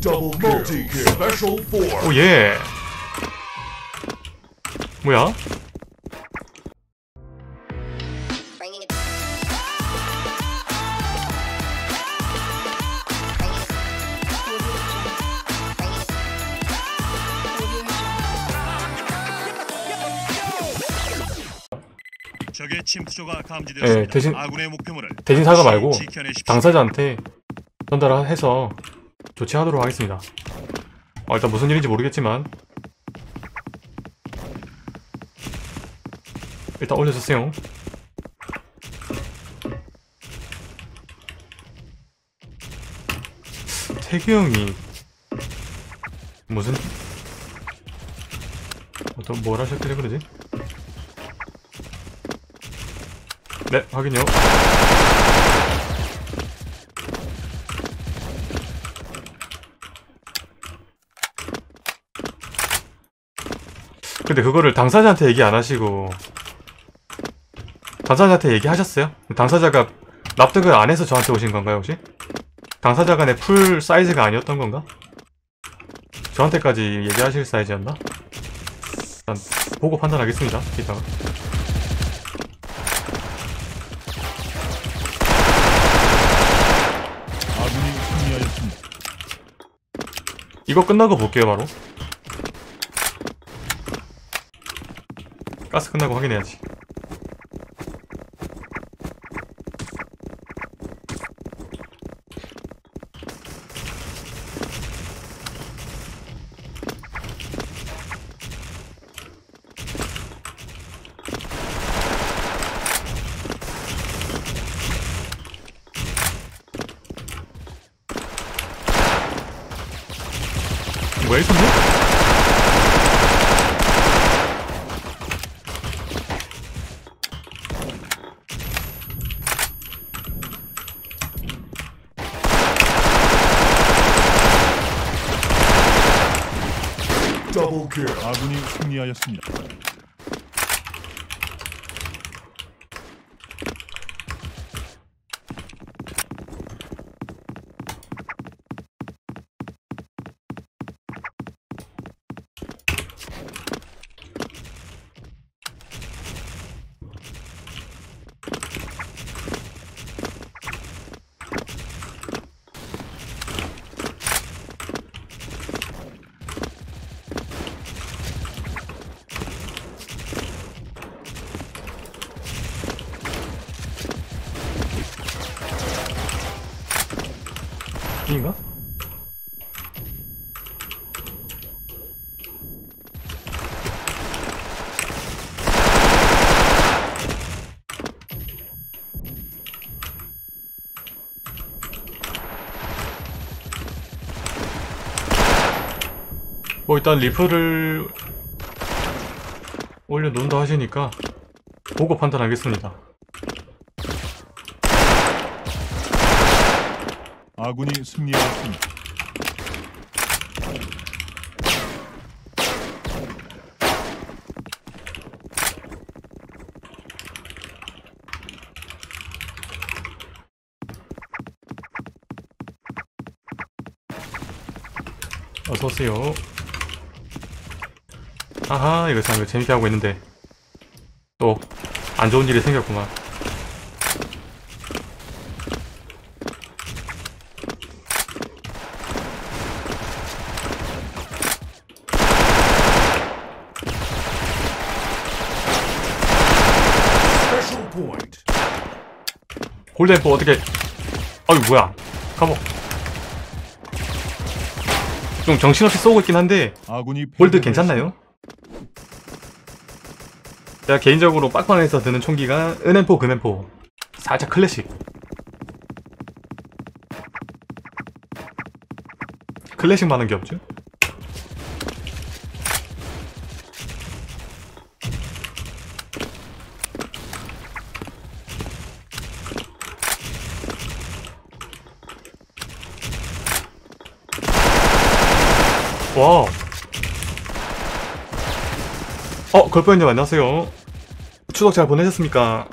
Double multi kill. Special four. 오 예 뭐야? Bringing it. 적의 침투조가 감지되었습니다. 예, 대신- 아군의 목표물을 대신 사과 말고 지켜내십시오. 당사자한테 전달해서 조치하도록 하겠습니다. 어, 일단 무슨 일인지 모르겠지만. 일단 올려주세요. 태규 형이 무슨 어떤 뭘 하셨길래 그러지? 네 확인요 근데 그거를 당사자한테 얘기 안 하시고 당사자한테 얘기하셨어요? 당사자가 납득을 안 해서 저한테 오신 건가요 혹시? 당사자 간의 풀 사이즈가 아니었던 건가? 저한테까지 얘기하실 사이즈였나? 일단 보고 판단하겠습니다 이따가. 이거 끝나고 볼게요 바로 가스 끝나고 확인해야지 뭐야 이건데? Double kill. 아군이 승리하였습니다. 이인가? 뭐 일단 리플을 올려놓는다 하시니까 보고 판단하겠습니다 아군이 승리하였습니다. 어서오세요. 아하 이거 참 재밌게 하고 있는데. 또 안 좋은 일이 생겼구만 Special point. 골덴포 어떻게 어이 뭐야. 카모. 좀 정신없이 쏘고 있긴 한데 골드 괜찮나요? 제가 개인적으로 빡빡에서 드는 총기가 은엠포 금엠포. 살짝 클래식. 클래식 많은 게 없죠? 와. 어, 걸프님 안녕하세요. 추석 잘 보내셨습니까?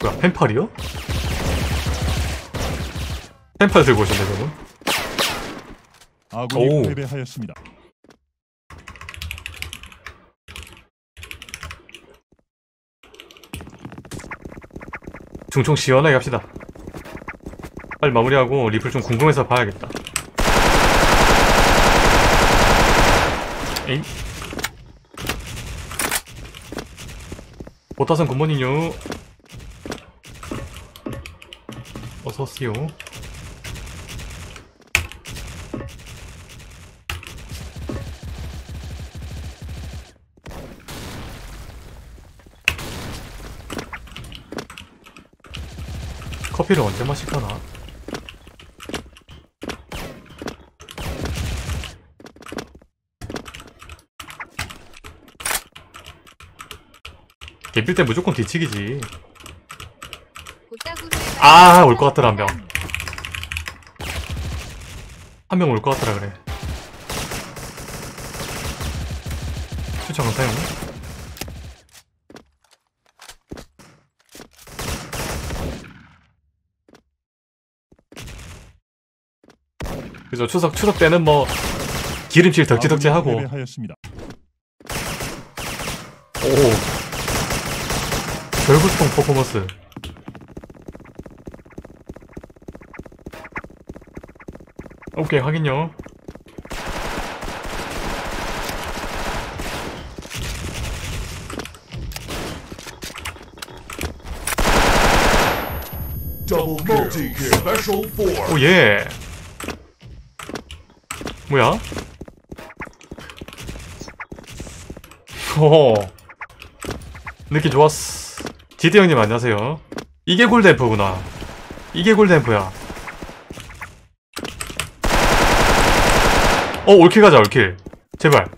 뭐야, 펜팔이요? 펜팔 들고 오셨네 저분 아군이 오. 패배하였습니다. 중총 시원하게 합시다 빨리 마무리하고 리플 좀 궁금해서 봐야겠다 에잉? 보타선 굿모닝요 어서오세요 커피를 언제 마실까나? 개필 때 무조건 뒤치기지. 아, 올 것 같더라, 한 명. 한 명 올 것 같더라 그래. 추천 감사해요 그죠? 추석 추석 때는 뭐 기름칠 덕지덕지 하고. 오. 결구통 퍼포먼스. 오케이 확인요. Four. 오예 뭐야? 오 느낌 좋았어. 지대 형님 안녕하세요. 이게 골덴프구나. 이게 골덴프야. 어 올킬 가자 올킬. 제발.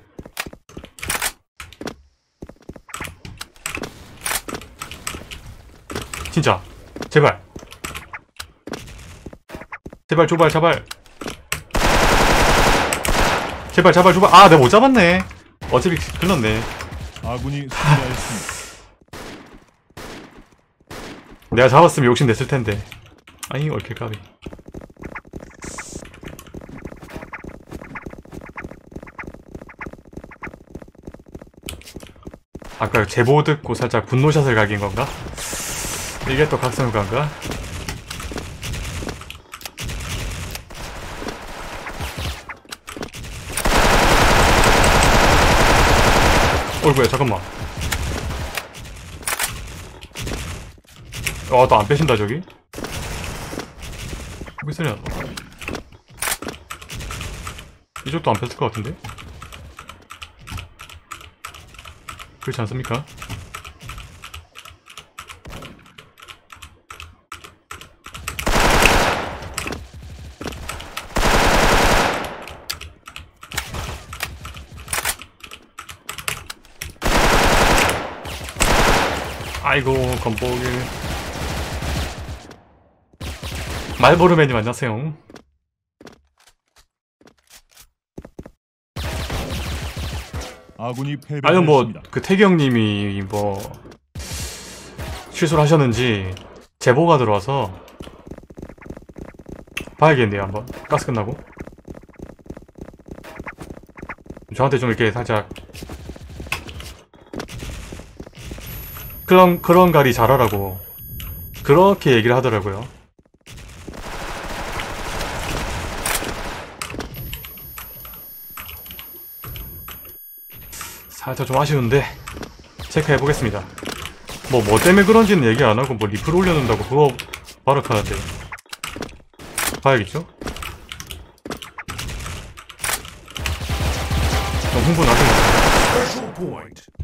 진짜. 제발. 제발 조발 제발 제발 제발 조발 아 내가 못 잡았네 어차피 글렀네 아군이 승리하였습니다. 내가 잡았으면 욕심 냈을 텐데 아니 얼킬 까비 아까 제보 듣고 살짝 분노샷을 각인 건가? 이게 또 각성가인가? 어이구야 잠깐만 아, 또안 빼신다, 저기? 여기 소리 난다. 이쪽도 안 뺐을 것 같은데? 그렇지 않습니까? 아이고, 건보길. 말보르맨님 안녕하세요. 아군이 아니 패배하였습니다. 뭐그 태경님이 뭐 실수를 하셨는지 제보가 들어와서 봐야겠네요 한번 가스 끝나고 저한테 좀 이렇게 살짝 그런 그런 가리 잘하라고 그렇게 얘기를 하더라고요. 살짝 좀 아쉬운데 체크해 보겠습니다. 뭐 뭐 때문에 그런지는 얘기 안 하고 뭐 리플 올려놓는다고 그거 바락하는데 봐야겠죠? 좀 흥분하신 것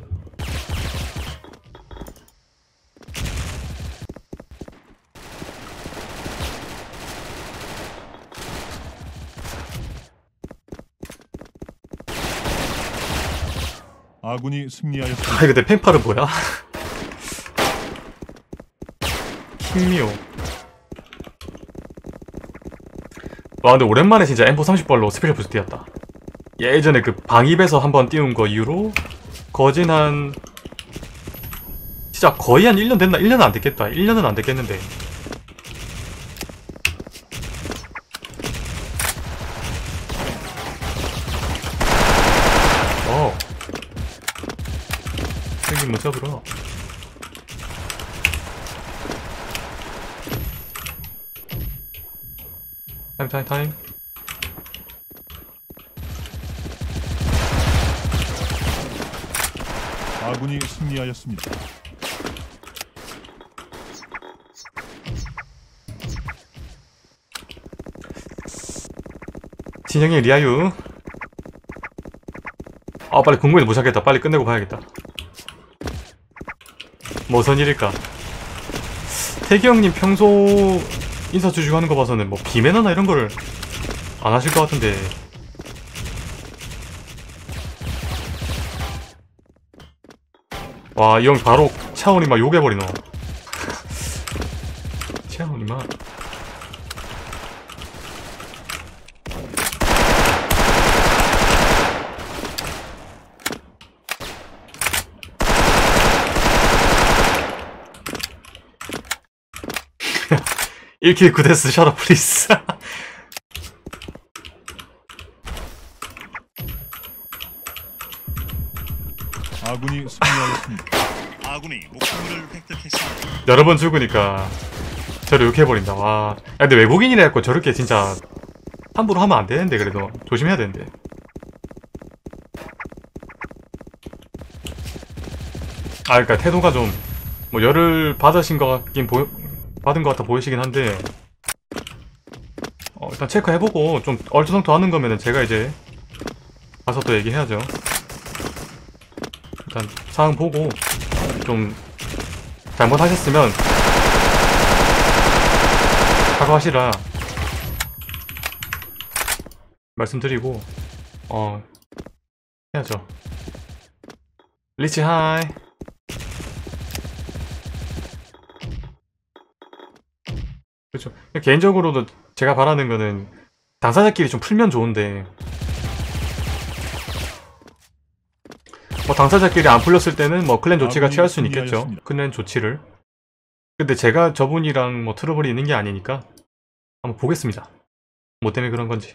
아군이 승리하였습니다. 아니 근데 펜팔은 뭐야? 킹미오 와 근데 오랜만에 진짜 M4 30발로 스페셜포스 띄웠다 예전에 그 방입에서 한번 띄운 거 이후로 거진 한 진짜 거의 한 1년 됐나? 1년은 안 됐겠다. 1년은 안 됐겠는데. 타임 타임. 아군이 승리하였습니다. 진영이 리아유. 아 빨리 공부에 못 하겠다. 빨리 끝내고 가야겠다. 뭐선 일일까? 태기 형님 평소 인사 주시고 하는 거 봐서는 뭐 비매너나 이런 거를 안 하실 것 같은데. 와, 이 형 바로 차원이 막 욕해버리노. 차원이 막. 일kill 9death shut up please 아군이 승리하였습니다. 아군이 목표물을 획득했습니다. 여러 번 죽으니까 저를 욕해버린다. 와. 야, 근데 외국인이라 해갖고 저렇게 진짜 함부로 하면 안 되는데 그래도. 조심해야 되는데. 아 그니까 태도가 좀 뭐 열을 받으신 것 같긴 보 받은 것 같아 보이시긴 한데. 어, 일단 체크해보고 좀 얼토당토 하는 거면은 제가 이제 가서 또 얘기해야죠. 일단 상황 보고 좀 잘못하셨으면 사과하시라. 말씀드리고 어 해야죠. 리치 하이 그렇죠. 개인적으로도 제가 바라는 거는 당사자끼리 좀 풀면 좋은데. 뭐 당사자끼리 안 풀렸을 때는 뭐 clan 조치가 아군이 취할 수는 있겠죠. 승리하였습니다. clan 조치를. 근데 제가 저분이랑 뭐 트러블이 있는 게 아니니까 한번 보겠습니다. 뭐 때문에 그런 건지